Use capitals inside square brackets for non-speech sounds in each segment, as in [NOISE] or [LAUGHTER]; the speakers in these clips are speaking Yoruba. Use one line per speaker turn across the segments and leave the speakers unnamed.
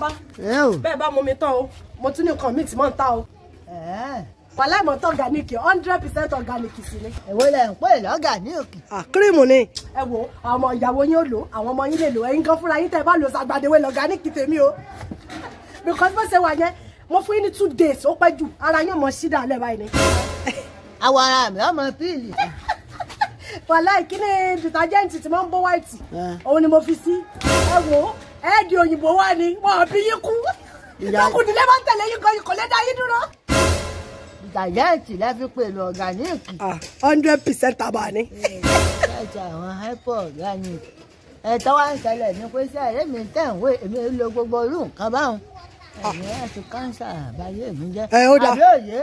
bàbá bẹ́ẹ̀ bá mú mi tán o. Mo tún ní nǹkan míì tí mò ń ta o. Wàhálà ìmọ̀ tó organic hundred percent organic sí ni.
èwo lẹ ń pè lọ́gà ní òkè.
kírímù ni. ẹ wo àwọn ìyàwó yín ò lò àwọn ọmọ yín lè lò. Ẹ̀yin gan fúnra yín tẹ́ bá lò sàgbàdéwé organic tèmi o. Because bó ṣe wà yẹn mo fún yín ní two days ó pẹ́ jù. Ara yín mọ ṣídà alẹ́ báyìí ni. [LAUGHS]
àwọn ara mi ọmọ píìlì.
wàhálà ìkíni detergent tí wọ́n ń bọ́ white? Òun ni mo fi sí. Ẹ wo ẹ di òyìnbó wá ni wọn ò bí yín kú máa ń tẹ̀lé yín kan kò lè dá yín dúró.
dàjẹ́ǹtì lẹ fi pè lọ ọ̀gáníìkì.
hundred percent tàbá ni.
ṣáàṣà àwọn hypo organic. ẹ̀tọ́ wa ń ṣẹlẹ̀ ní pé sẹ́ ẹ̀rẹ́ mi tẹ̀ ń wé èmi lo gbogbo irú nǹkan báwọn. ẹ̀mí ẹ̀ ti káńsà àbáyé mi jẹ́.
Ẹ,
àbí òye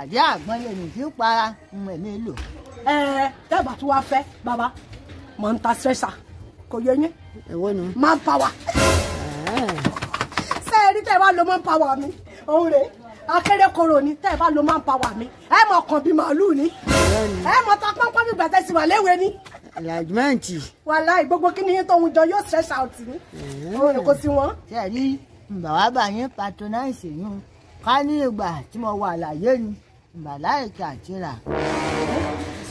àdé àgbọn lè mi fi ń para èmi lò.
ẹ tẹ́gbà tó wá fẹ́ bàbá mọ̀ ń ta stressor kò yẹ yín. Man power ṣé ẹ rí tẹ́ ẹ bá lo man power mi? Òun rè akérèkọrò ni tẹ́ ẹ bá lo man power mi. Ẹ mọ̀ kàn bí màálù ni. Ẹ mọ̀ ta pọ́npọ́n bí gbàtẹ́ sí wà léwe ni.
Enlargement.
wàláì gbogbo kí ni yín tóun jọ yóò stress out ni. Òun rè kò sí wọn.
ṣe rí bàbá bá yín patronize yín? Ká ní ìgbà tí mo wà láyé ni. Ìgbàláìka àtìrà.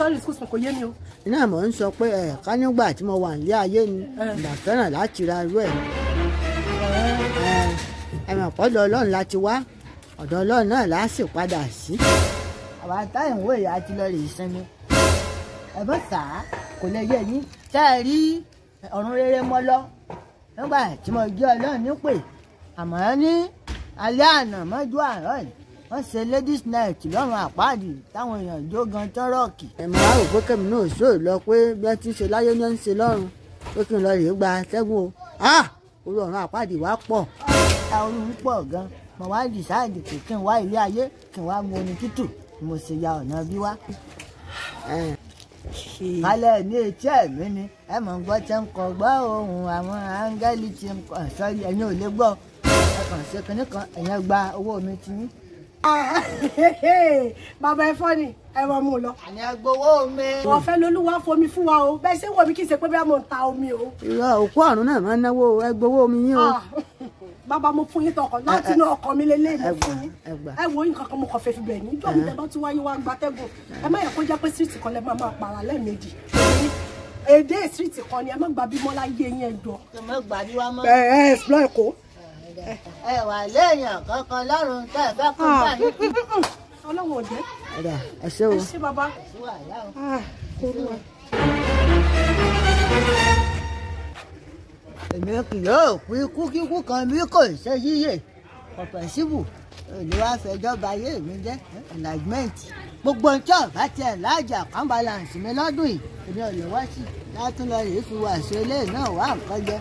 Sorry excuse me kò yé mi o.
iná mọ̀ ń sọ pé ẹ̀ ká nígbà tí mo wà nílé ayé ni ìgbà fẹ́ràn láti ra irú ẹ̀. ẹ mọ̀ pọ́dọ̀ ọlọ́run láti wá ọ̀dọ̀ ọlọ́run náà á sì padà sí. àwa táyà ń wò yá ti lọ rè sinmi. ẹ bọ́ sà á kò lè yé yín tẹ́ ẹ rí ọ̀run rere mọ́ lọ nígbà tí mo jẹ́ ọlọ́run nípè àmọ́ ní alẹ́ àná mọ́jú àárọ̀ yìí wọ́n ṣe ladies night lọ́rùn àpáàdì táwọn èèyàn jó gan tọ́rọ̀kì. ẹ máa rò pé kẹ́mi náà sọ lọ pé bí wọ́n ti ń ṣe láyé ní ń ṣe lọ́rùn pé kí n lọ rèé gba atẹ́gùn o. ah orí ọ̀run àpáàdì wa pọ̀. orí ń pọ̀ gan mo wá dìsáàdì pé kí n wá ilé ayé kí n wá mu omi tútù mo ṣe ya ọ̀nà bí wá. kálẹ̀ ní etí ẹ̀mí ni ẹ mọ̀ ń gbọ́ tẹ́ ń kọ gbọ́ ohun àwọn áńgẹ́lì tí ń kọ sọ́rí ẹ̀yin ò lè gbọ́ ẹ kàn ṣe kinní kan ẹ̀yẹn gba owó mi ti yín. [LAUGHS]
bàbá ẹ fọ́ ni ẹ mọ̀ mú un lọ.
àní agbowó mi.
wọ́n fẹ́ lolúwa fomi fún wa o bẹ́ẹ̀ ṣé wọ̀ mí kì í ṣe pé bí wọ́n ń ta omi o.
irọ́ òkú àrùn náà máa ń náwó ẹgbowó mi yín o.
Ah, bàbá mo fún yín tọkàn láti inú ọkọ mi lélẹ́ mi
gbà,
fún yín
ẹ gbà.
wo nǹkan kan mo kàn fẹ́ fi bẹ̀ yín jọ́ mi tẹ́ bá tún wáyé wá gbatẹ́gùn ẹ má yẹ kó jẹ́ pé síìtì kan lẹ máa máa pààrà lẹ́ẹ̀mejì èdè síìtì kan ni ẹ má gba bímọ láyé yín ẹ jọ.
mo gbàdí wa mọ́.
ẹ ẹ explore èkó.
Ẹ wà léèyàn kankan lọ́rùn tẹ́ ẹ fẹ́ kó bá yín
ọlọ́wọ́ òde
ẹ̀dà ẹ ṣé o.
ẹ ṣé bàbá. Ah,
èmi kì yóò kú ikú kíkú kan bí kò ṣe yíyè. Ọ̀pẹ̀ síbù èlé wá fẹjọ́ ba ayé mi jẹ́. Enlargement gbogbo ọjọ́ bá tiẹ̀ láàjà kan balance mi lọ́dún yìí èmi ò lè wá sí látún lọ rèé fi wàásù eléyìí náà wá nǹkan jẹ